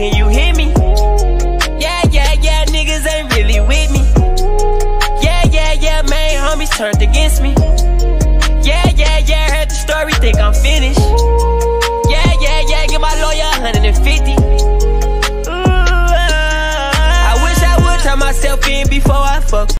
can you hear me? Yeah, yeah, yeah, niggas ain't really with me. Yeah, yeah, yeah, main homies turned against me. Yeah, yeah, yeah, heard the story, think I'm finished. I fuck